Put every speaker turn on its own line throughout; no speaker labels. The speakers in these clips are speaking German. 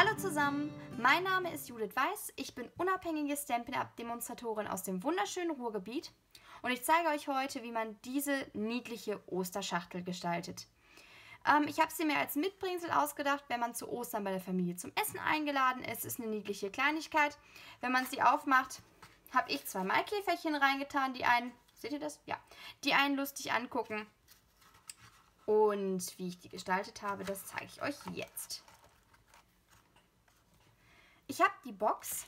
Hallo zusammen, mein Name ist Judith Weiß, ich bin unabhängige Stampin' Up Demonstratorin aus dem wunderschönen Ruhrgebiet und ich zeige euch heute, wie man diese niedliche Osterschachtel gestaltet. Ähm, ich habe sie mir als Mitbringsel ausgedacht, wenn man zu Ostern bei der Familie zum Essen eingeladen ist. Ist eine niedliche Kleinigkeit. Wenn man sie aufmacht, habe ich zwei Maikäferchen reingetan, die einen, seht ihr das? Ja, die einen lustig angucken. Und wie ich die gestaltet habe, das zeige ich euch jetzt. Ich habe die Box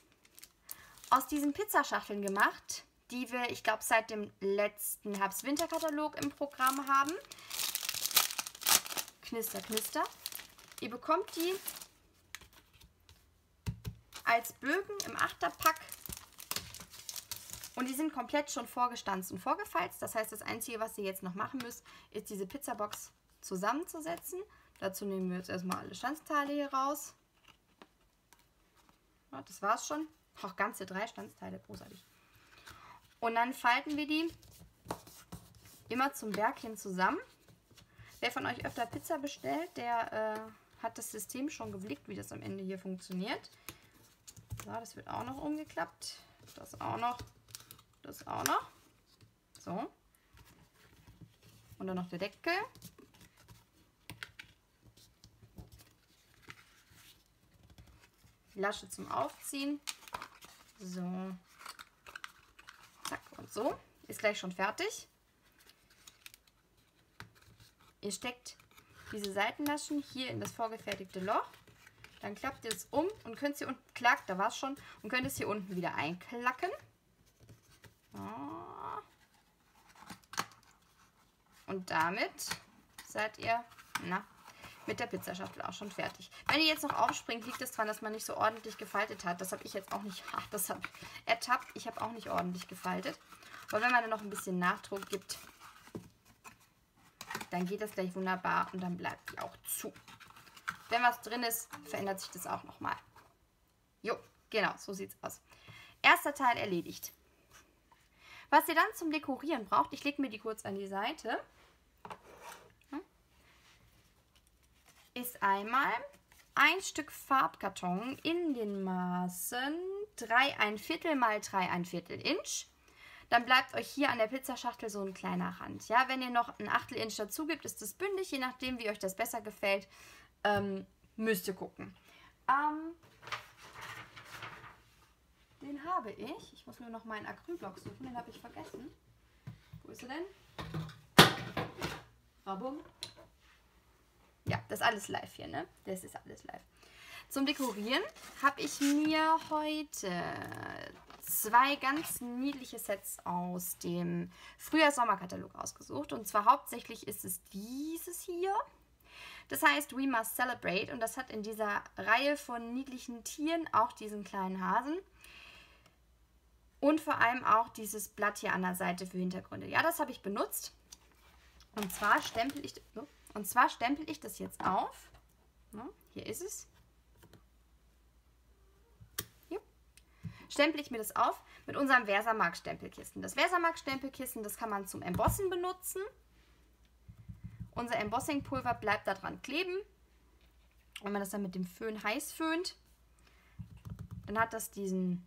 aus diesen Pizzaschachteln gemacht, die wir, ich glaube, seit dem letzten Herbst-Winter-Katalog im Programm haben. Knister, knister. Ihr bekommt die als Bögen im Achterpack und die sind komplett schon vorgestanzt und vorgefalzt. Das heißt, das Einzige, was ihr jetzt noch machen müsst, ist diese Pizzabox zusammenzusetzen. Dazu nehmen wir jetzt erstmal alle Stanzteile hier raus. Ja, das war's schon. Auch ganze drei Stanzteile, großartig. Und dann falten wir die immer zum Bergchen zusammen. Wer von euch öfter Pizza bestellt, der äh, hat das System schon geblickt, wie das am Ende hier funktioniert. So, das wird auch noch umgeklappt. Das auch noch. Das auch noch. So. Und dann noch der Deckel. Lasche zum Aufziehen. So. Zack und so. Ist gleich schon fertig. Ihr steckt diese Seitenlaschen hier in das vorgefertigte Loch. Dann klappt ihr es um und könnt sie unten, klackt, da war es schon, und könnt es hier unten wieder einklacken. Und damit seid ihr, na, mit der Pizzaschachtel auch schon fertig. Wenn ihr jetzt noch aufspringt, liegt es daran, dass man nicht so ordentlich gefaltet hat. Das habe ich jetzt auch nicht, ach, das habe ertappt. Ich habe auch nicht ordentlich gefaltet. Aber wenn man dann noch ein bisschen Nachdruck gibt, dann geht das gleich wunderbar und dann bleibt die auch zu. Wenn was drin ist, verändert sich das auch nochmal. Jo, genau, so sieht es aus. Erster Teil erledigt. Was ihr dann zum Dekorieren braucht, ich lege mir die kurz an die Seite. Ist einmal ein Stück Farbkarton in den Maßen 3 ein Viertel mal 3 ein Viertel Inch. Dann bleibt euch hier an der Pizzaschachtel so ein kleiner Rand. Ja, wenn ihr noch ein Achtel Inch dazu gibt, ist das bündig, je nachdem, wie euch das besser gefällt, ähm, müsst ihr gucken. Ähm, den habe ich. Ich muss nur noch meinen Acrylblock suchen, den habe ich vergessen. Wo ist er denn? Rabum. Das ist alles live hier, ne? Das ist alles live. Zum Dekorieren habe ich mir heute zwei ganz niedliche Sets aus dem Frühjahr-Sommer-Katalog ausgesucht. Und zwar hauptsächlich ist es dieses hier. Das heißt We Must Celebrate und das hat in dieser Reihe von niedlichen Tieren auch diesen kleinen Hasen. Und vor allem auch dieses Blatt hier an der Seite für Hintergründe. Ja, das habe ich benutzt. Und zwar stempel ich... Oh, und zwar stempel ich das jetzt auf. Ja, hier ist es. Hier. Stempel ich mir das auf mit unserem Versamark Stempelkissen. Das Versamark Stempelkissen, das kann man zum Embossen benutzen. Unser Embossingpulver bleibt da dran kleben. Wenn man das dann mit dem Föhn heiß föhnt, dann hat das diesen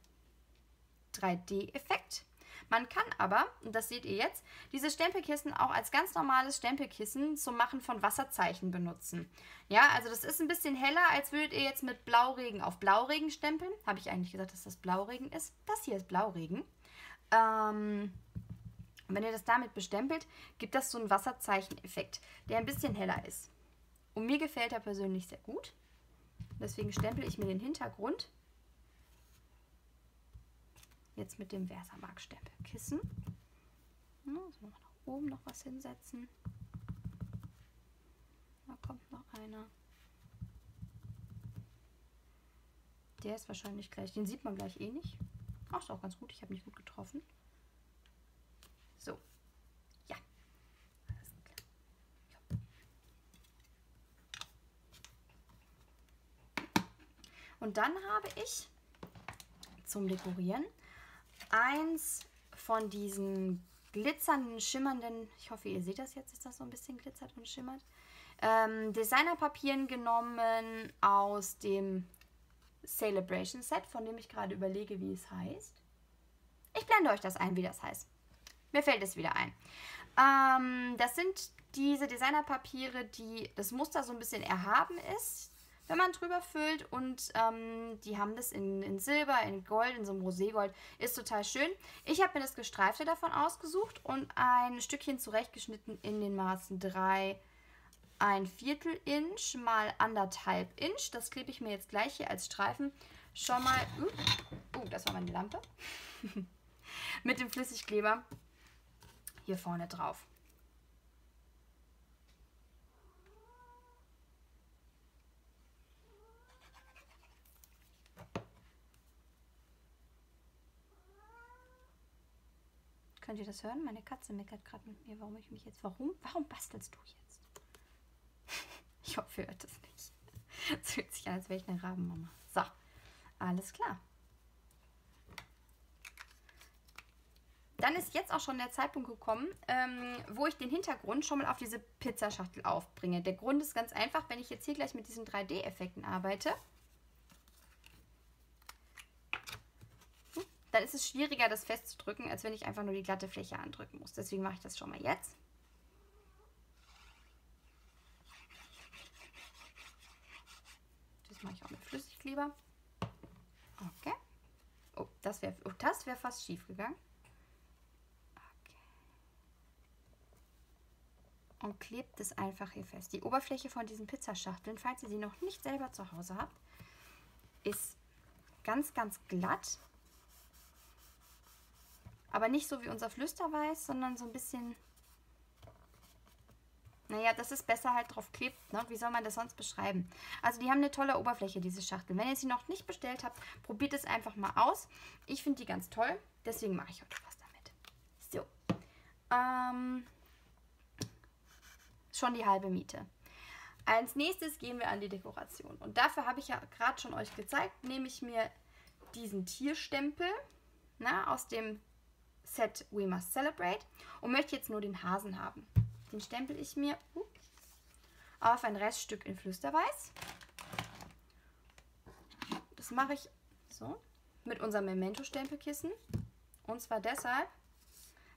3D-Effekt. Man kann aber, und das seht ihr jetzt, diese Stempelkissen auch als ganz normales Stempelkissen zum Machen von Wasserzeichen benutzen. Ja, also das ist ein bisschen heller, als würdet ihr jetzt mit Blauregen auf Blauregen stempeln. Habe ich eigentlich gesagt, dass das Blauregen ist? Das hier ist Blauregen. Ähm, wenn ihr das damit bestempelt, gibt das so einen Wasserzeicheneffekt, der ein bisschen heller ist. Und mir gefällt er persönlich sehr gut. Deswegen stempel ich mir den Hintergrund Jetzt mit dem Versamark-Stempelkissen. Ja, so nach oben noch was hinsetzen. Da kommt noch einer. Der ist wahrscheinlich gleich. Den sieht man gleich eh nicht. Ach, ist auch ganz gut. Ich habe nicht gut getroffen. So. Ja. Klar. Und dann habe ich zum Dekorieren eins von diesen glitzernden, schimmernden, ich hoffe, ihr seht das jetzt, dass das so ein bisschen glitzert und schimmert, ähm, Designerpapieren genommen aus dem Celebration Set, von dem ich gerade überlege, wie es heißt. Ich blende euch das ein, wie das heißt. Mir fällt es wieder ein. Ähm, das sind diese Designerpapiere, die das Muster so ein bisschen erhaben ist, wenn man drüber füllt. Und ähm, die haben das in, in Silber, in Gold, in so einem Roségold. Ist total schön. Ich habe mir das Gestreifte davon ausgesucht und ein Stückchen zurechtgeschnitten in den Maßen 3, ein Viertel Inch mal anderthalb Inch. Das klebe ich mir jetzt gleich hier als Streifen schon mal. Uh, uh das war meine Lampe. mit dem Flüssigkleber hier vorne drauf. Könnt ihr das hören? Meine Katze meckert gerade mit mir, warum ich mich jetzt. Warum? Warum bastelst du jetzt? ich hoffe, ihr hört das nicht. Es fühlt sich an, als wäre ich eine Rabenmama. So, alles klar. Dann ist jetzt auch schon der Zeitpunkt gekommen, ähm, wo ich den Hintergrund schon mal auf diese Pizzaschachtel aufbringe. Der Grund ist ganz einfach, wenn ich jetzt hier gleich mit diesen 3D-Effekten arbeite, dann ist es schwieriger, das festzudrücken, als wenn ich einfach nur die glatte Fläche andrücken muss. Deswegen mache ich das schon mal jetzt. Das mache ich auch mit Flüssigkleber. Okay. Oh, das wäre oh, wär fast schief gegangen. und klebt es einfach hier fest. Die Oberfläche von diesen Pizzaschachteln, falls ihr sie noch nicht selber zu Hause habt, ist ganz, ganz glatt. Aber nicht so wie unser Flüsterweiß, sondern so ein bisschen... Naja, dass es besser halt drauf klebt. Ne? Wie soll man das sonst beschreiben? Also die haben eine tolle Oberfläche, diese Schachteln. Wenn ihr sie noch nicht bestellt habt, probiert es einfach mal aus. Ich finde die ganz toll. Deswegen mache ich heute was damit. So. Ähm schon die halbe Miete. Als nächstes gehen wir an die Dekoration. Und dafür habe ich ja gerade schon euch gezeigt, nehme ich mir diesen Tierstempel na, aus dem Set We Must Celebrate und möchte jetzt nur den Hasen haben. Den stempel ich mir auf ein Reststück in Flüsterweiß. Das mache ich so mit unserem Memento-Stempelkissen. Und zwar deshalb,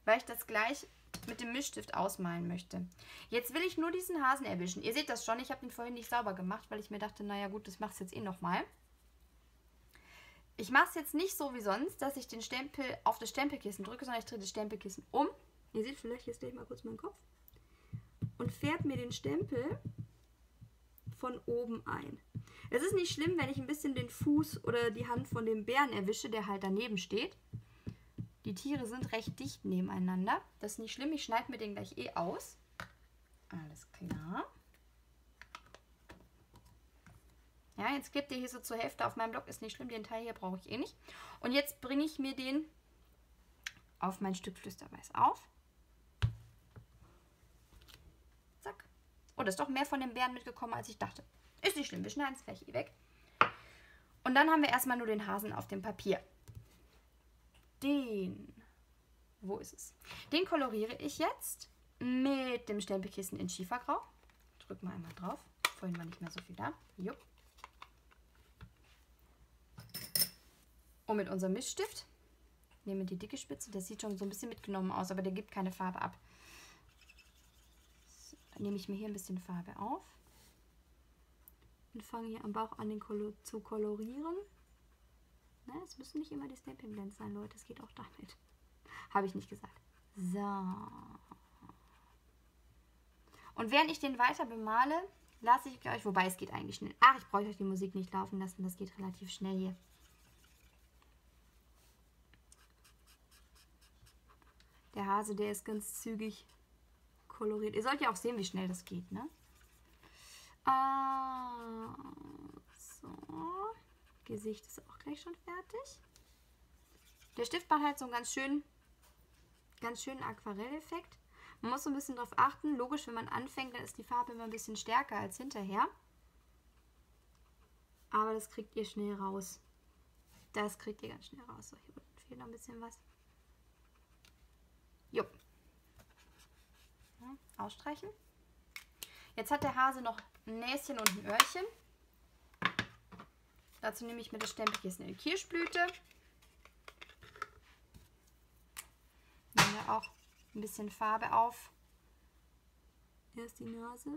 weil ich das gleich mit dem Mischstift ausmalen möchte. Jetzt will ich nur diesen Hasen erwischen. Ihr seht das schon, ich habe den vorhin nicht sauber gemacht, weil ich mir dachte, naja gut, das machst du jetzt eh nochmal. Ich mache es jetzt nicht so wie sonst, dass ich den Stempel auf das Stempelkissen drücke, sondern ich drehe das Stempelkissen um. Ihr seht vielleicht, jetzt drehe ich mal kurz meinen Kopf. Und färbe mir den Stempel von oben ein. Es ist nicht schlimm, wenn ich ein bisschen den Fuß oder die Hand von dem Bären erwische, der halt daneben steht. Die Tiere sind recht dicht nebeneinander. Das ist nicht schlimm, ich schneide mir den gleich eh aus. Alles klar. Ja, jetzt klebt ihr hier so zur Hälfte auf meinem Block. Ist nicht schlimm, den Teil hier brauche ich eh nicht. Und jetzt bringe ich mir den auf mein Stück Flüsterweiß auf. Zack. Oh, da ist doch mehr von dem Bären mitgekommen, als ich dachte. Ist nicht schlimm, wir schneiden es gleich eh weg. Und dann haben wir erstmal nur den Hasen auf dem Papier den, wo ist es? Den koloriere ich jetzt mit dem Stempelkissen in Schiefergrau. Drück mal einmal drauf. Vorhin war nicht mehr so viel da. Jupp. Und mit unserem Mischstift nehme die dicke Spitze. Der sieht schon so ein bisschen mitgenommen aus, aber der gibt keine Farbe ab. So, dann nehme ich mir hier ein bisschen Farbe auf und fange hier am Bauch an, den Kolo zu kolorieren. Ne? Es müssen nicht immer die Stamping Blends sein, Leute. Es geht auch damit. Habe ich nicht gesagt. So. Und während ich den weiter bemale, lasse ich euch, wobei es geht eigentlich schnell. Ach, ich brauche euch die Musik nicht laufen lassen. Das geht relativ schnell hier. Der Hase, der ist ganz zügig koloriert. Ihr sollt ja auch sehen, wie schnell das geht, ne? Ah, so. Gesicht ist auch gleich schon fertig. Der Stift macht halt so einen ganz schönen, ganz schönen Aquarelleffekt. Man muss so ein bisschen darauf achten. Logisch, wenn man anfängt, dann ist die Farbe immer ein bisschen stärker als hinterher. Aber das kriegt ihr schnell raus. Das kriegt ihr ganz schnell raus. So, hier unten fehlt noch ein bisschen was. Jupp. Ja, ausstreichen. Jetzt hat der Hase noch ein Näschen und ein Öhrchen. Dazu nehme ich mir das Stempelkissen in Kirschblüte. Nehme auch ein bisschen Farbe auf. Erst die Nase.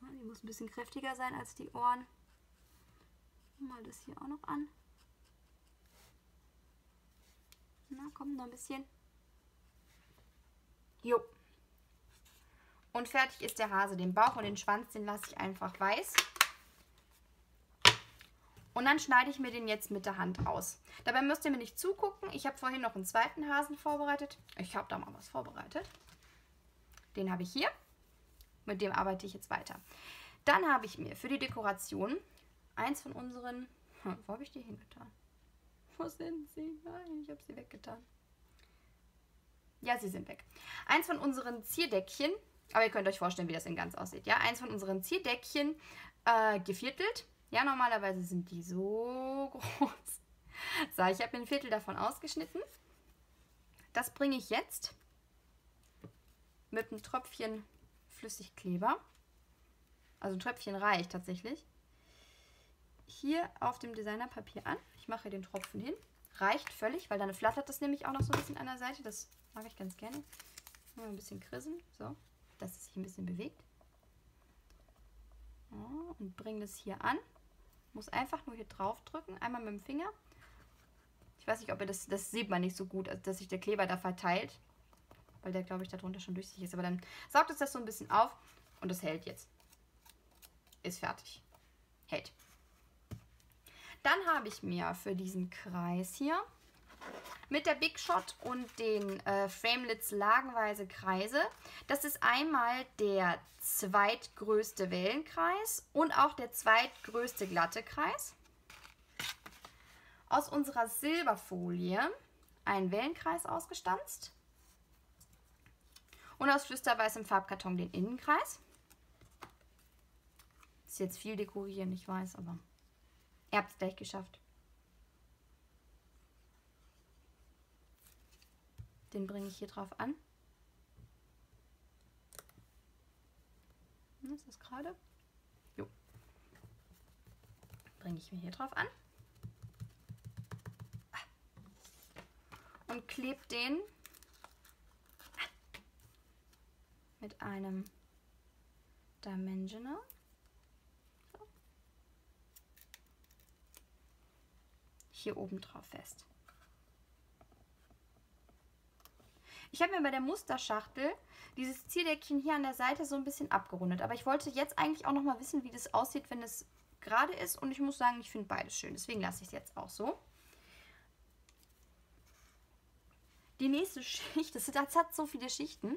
Die muss ein bisschen kräftiger sein als die Ohren. Mal das hier auch noch an. Na, kommt noch ein bisschen. Jo. Und fertig ist der Hase. Den Bauch und den Schwanz, den lasse ich einfach weiß. Und dann schneide ich mir den jetzt mit der Hand aus. Dabei müsst ihr mir nicht zugucken. Ich habe vorhin noch einen zweiten Hasen vorbereitet. Ich habe da mal was vorbereitet. Den habe ich hier. Mit dem arbeite ich jetzt weiter. Dann habe ich mir für die Dekoration eins von unseren... Wo habe ich die hingetan? Wo sind sie? Nein, ich habe sie weggetan. Ja, sie sind weg. Eins von unseren Zierdeckchen, aber ihr könnt euch vorstellen, wie das in ganz aussieht. Ja, eins von unseren Zierdeckchen äh, geviertelt. Ja, normalerweise sind die so groß. So, ich habe ein Viertel davon ausgeschnitten. Das bringe ich jetzt mit einem Tröpfchen Flüssigkleber. Also ein Tröpfchen reicht tatsächlich. Hier auf dem Designerpapier an. Ich mache den Tropfen hin. Reicht völlig, weil dann flattert das nämlich auch noch so ein bisschen an der Seite. Das mag ich ganz gerne. Mal ein bisschen krissen. So, dass es sich ein bisschen bewegt. Ja, und bringe das hier an. Muss einfach nur hier drauf drücken. Einmal mit dem Finger. Ich weiß nicht, ob ihr das, das sieht man nicht so gut, also dass sich der Kleber da verteilt. Weil der, glaube ich, darunter schon durchsichtig ist. Aber dann saugt es das so ein bisschen auf und das hält jetzt. Ist fertig. Hält. Dann habe ich mir für diesen Kreis hier mit der Big Shot und den äh, Framelits lagenweise Kreise. Das ist einmal der zweitgrößte Wellenkreis und auch der zweitgrößte glatte Kreis. Aus unserer Silberfolie einen Wellenkreis ausgestanzt. Und aus flüsterweißem Farbkarton den Innenkreis. Ist jetzt viel dekorieren, ich weiß, aber ihr habt es gleich geschafft. Den bringe ich hier drauf an. Hm, ist das gerade? Jo. Bringe ich mir hier drauf an. Und klebe den mit einem Dimensional. Hier oben drauf fest. Ich habe mir bei der Musterschachtel dieses Zierdeckchen hier an der Seite so ein bisschen abgerundet. Aber ich wollte jetzt eigentlich auch noch mal wissen, wie das aussieht, wenn es gerade ist. Und ich muss sagen, ich finde beides schön. Deswegen lasse ich es jetzt auch so. Die nächste Schicht, das, das hat so viele Schichten.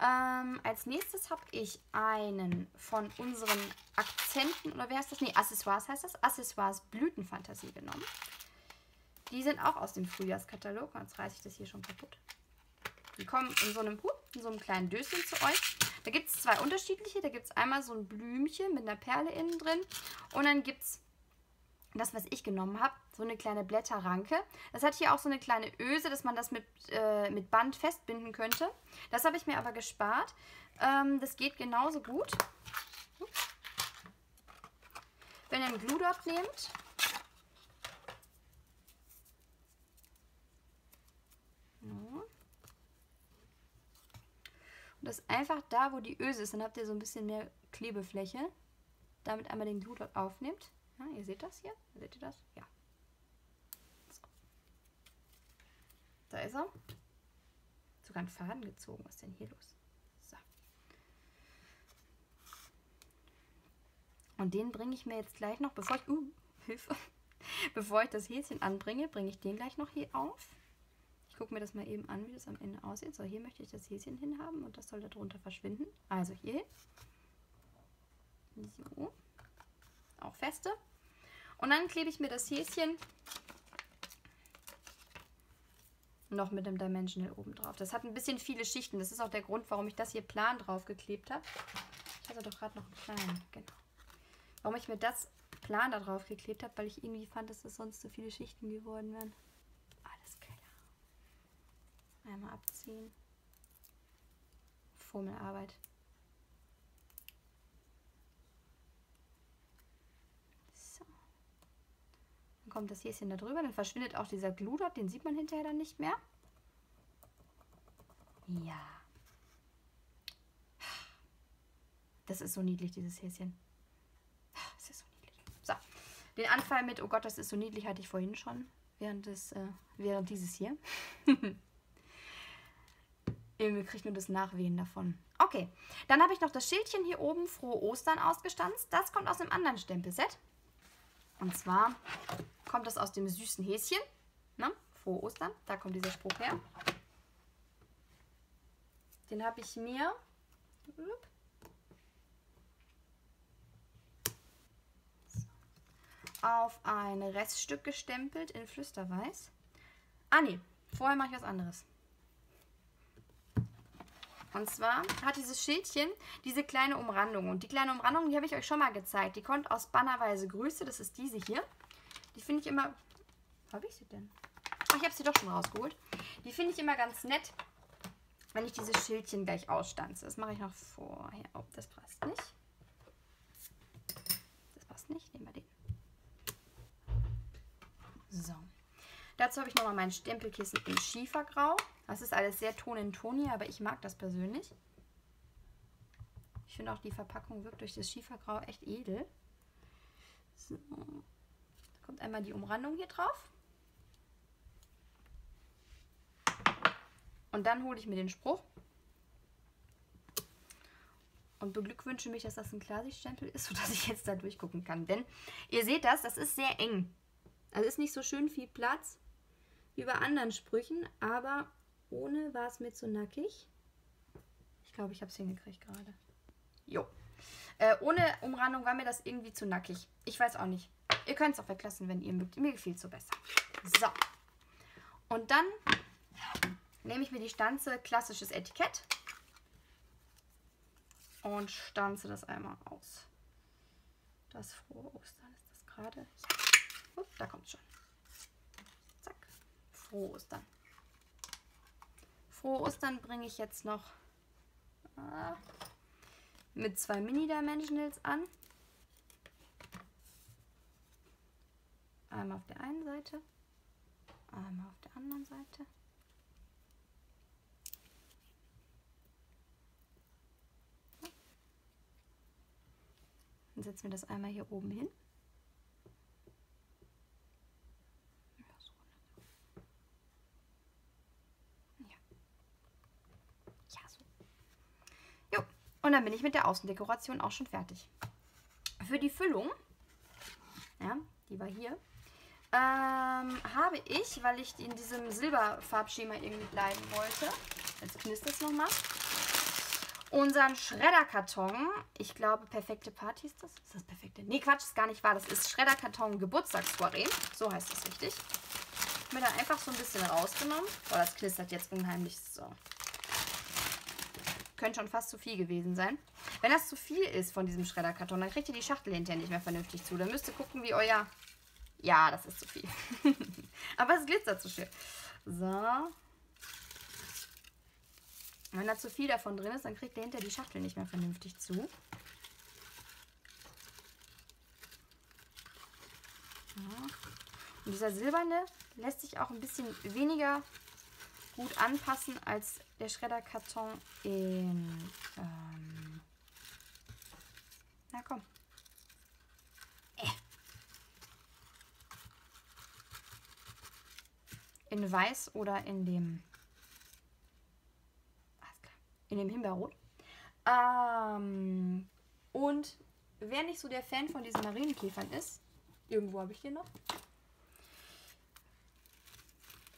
Ähm, als nächstes habe ich einen von unseren Akzenten, oder wie heißt das? Ne, Accessoires heißt das. Accessoires Blütenfantasie genommen. Die sind auch aus dem Frühjahrskatalog. Jetzt reiße ich das hier schon kaputt. Die kommen in so einem, in so einem kleinen Döschen zu euch. Da gibt es zwei unterschiedliche. Da gibt es einmal so ein Blümchen mit einer Perle innen drin. Und dann gibt es das, was ich genommen habe, so eine kleine Blätterranke. Das hat hier auch so eine kleine Öse, dass man das mit, äh, mit Band festbinden könnte. Das habe ich mir aber gespart. Ähm, das geht genauso gut. Wenn ihr einen Glue nehmt, Und das einfach da, wo die Öse ist, dann habt ihr so ein bisschen mehr Klebefläche. Damit einmal den Glue dort aufnimmt. Ja, ihr seht das hier? Seht ihr das? Ja. So. Da ist er. Sogar einen Faden gezogen. Was ist denn hier los? So. Und den bringe ich mir jetzt gleich noch, bevor ich... Uh, Hilfe. bevor ich das Häschen anbringe, bringe ich den gleich noch hier auf gucke mir das mal eben an, wie das am Ende aussieht. So, hier möchte ich das Häschen hinhaben und das soll darunter verschwinden. Also hier. So. Auch feste. Und dann klebe ich mir das Häschen noch mit dem Dimensional oben drauf. Das hat ein bisschen viele Schichten. Das ist auch der Grund, warum ich das hier plan drauf geklebt habe. Ich hatte doch gerade noch einen kleinen. Genau. Warum ich mir das plan da drauf geklebt habe, weil ich irgendwie fand, dass das sonst so viele Schichten geworden wären. Einmal abziehen. Formelarbeit. So. kommt das Häschen da drüber. Dann verschwindet auch dieser Glue dort. Den sieht man hinterher dann nicht mehr. Ja. Das ist so niedlich, dieses Häschen. Das ist so niedlich. So. Den Anfall mit, oh Gott, das ist so niedlich, hatte ich vorhin schon. Während, des, äh, während dieses hier. Irgendwie kriegt nur das Nachwehen davon. Okay, dann habe ich noch das Schildchen hier oben, Frohe Ostern, ausgestanzt. Das kommt aus einem anderen Stempelset. Und zwar kommt das aus dem süßen Häschen. Ne? Frohe Ostern, da kommt dieser Spruch her. Den habe ich mir auf ein Reststück gestempelt in Flüsterweiß. Ah nee, vorher mache ich was anderes. Und zwar hat dieses Schildchen diese kleine Umrandung. Und die kleine Umrandung, die habe ich euch schon mal gezeigt. Die kommt aus Bannerweise Grüße. Das ist diese hier. Die finde ich immer... Habe ich sie denn? Ach, ich habe sie doch schon rausgeholt. Die finde ich immer ganz nett, wenn ich dieses Schildchen gleich ausstanze. Das mache ich noch vorher. Oh, das passt nicht. Das passt nicht. Nehmen wir den. So. Dazu habe ich nochmal mein Stempelkissen in Schiefergrau. Das ist alles sehr ton in Toni, aber ich mag das persönlich. Ich finde auch die Verpackung wirkt durch das Schiefergrau echt edel. So. Da kommt einmal die Umrandung hier drauf. Und dann hole ich mir den Spruch und beglückwünsche mich, dass das ein Klarsichtstempel ist, sodass ich jetzt da durchgucken kann. Denn ihr seht das, das ist sehr eng. Also ist nicht so schön viel Platz wie bei anderen Sprüchen, aber ohne war es mir zu nackig. Ich glaube, ich habe es hingekriegt gerade. Jo. Äh, ohne Umrandung war mir das irgendwie zu nackig. Ich weiß auch nicht. Ihr könnt es auch weglassen, wenn ihr mögt. Mir gefiel es so besser. So. Und dann nehme ich mir die Stanze klassisches Etikett und stanze das einmal aus. Das frohe Ostern ist das gerade. Ja. da kommt schon. Zack. Frohe Ostern. Frohe Ostern bringe ich jetzt noch äh, mit zwei Mini-Dimensionals an. Einmal auf der einen Seite, einmal auf der anderen Seite. Dann setzen wir das einmal hier oben hin. Und dann bin ich mit der Außendekoration auch schon fertig. Für die Füllung, ja, die war hier, ähm, habe ich, weil ich in diesem Silberfarbschema irgendwie bleiben wollte, jetzt knistert es nochmal, unseren Schredderkarton, ich glaube perfekte Party ist das, ist das perfekte? Nee, Quatsch, ist gar nicht wahr, das ist Schredderkarton Geburtstagssoiree, so heißt das richtig. Ich habe mir da einfach so ein bisschen rausgenommen, boah, das knistert jetzt unheimlich so könnte schon fast zu viel gewesen sein. Wenn das zu viel ist von diesem Schredderkarton, dann kriegt ihr die Schachtel hinterher nicht mehr vernünftig zu. Dann müsst ihr gucken, wie euer... Ja, das ist zu viel. Aber es glitzert zu schön. So. Wenn da zu viel davon drin ist, dann kriegt ihr hinterher die Schachtel nicht mehr vernünftig zu. Und dieser silberne lässt sich auch ein bisschen weniger gut anpassen als der Schredderkarton in... Ähm, na komm. Äh. In weiß oder in dem... In dem Himbeerrot. Ähm, und wer nicht so der Fan von diesen Marienkäfern ist, irgendwo habe ich den noch,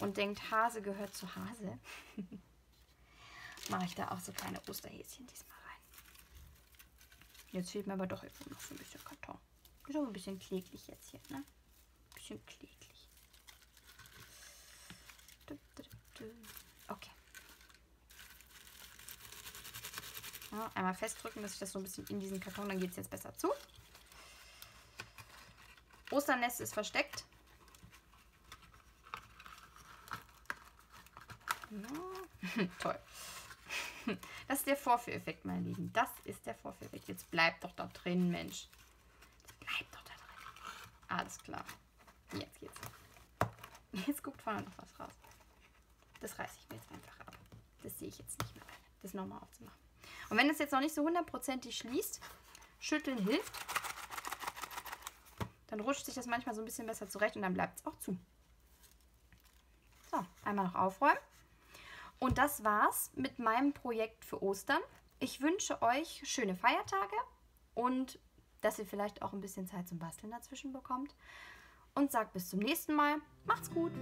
und denkt, Hase gehört zu Hase, mache ich da auch so kleine Osterhäschen diesmal rein. Jetzt fehlt mir aber doch irgendwo noch so ein bisschen Karton. Ist aber ein bisschen kläglich jetzt hier, ne? Ein bisschen kläglich. Okay. Ja, einmal festdrücken, dass ich das so ein bisschen in diesen Karton, dann geht es jetzt besser zu. Osternest ist versteckt. Toll. Das ist der Vorführeffekt, meine Lieben. Das ist der Vorführeffekt. Jetzt bleibt doch da drin, Mensch. Jetzt bleibt doch da drin. Alles klar. Jetzt geht's. Jetzt guckt vorne noch was raus. Das reiße ich mir jetzt einfach ab. Das sehe ich jetzt nicht mehr. Das nochmal aufzumachen. Und wenn es jetzt noch nicht so hundertprozentig schließt, schütteln hilft. Dann rutscht sich das manchmal so ein bisschen besser zurecht und dann bleibt es auch zu. So, einmal noch aufräumen. Und das war's mit meinem Projekt für Ostern. Ich wünsche euch schöne Feiertage und dass ihr vielleicht auch ein bisschen Zeit zum Basteln dazwischen bekommt. Und sagt bis zum nächsten Mal. Macht's gut!